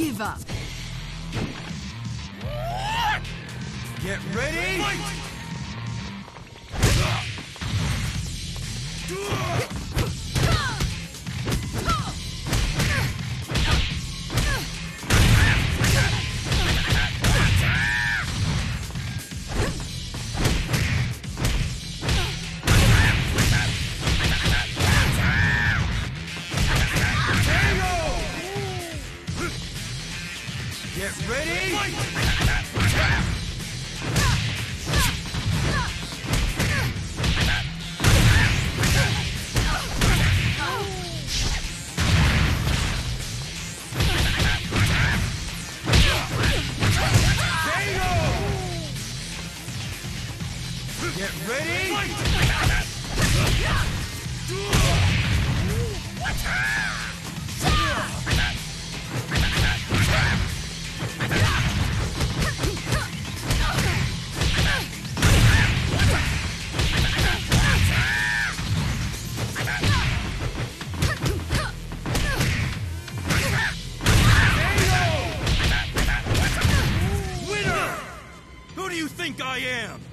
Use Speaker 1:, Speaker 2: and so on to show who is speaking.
Speaker 1: give up.
Speaker 2: Get ready! Get ready! Get ready!
Speaker 3: Winner! Who do you think I am?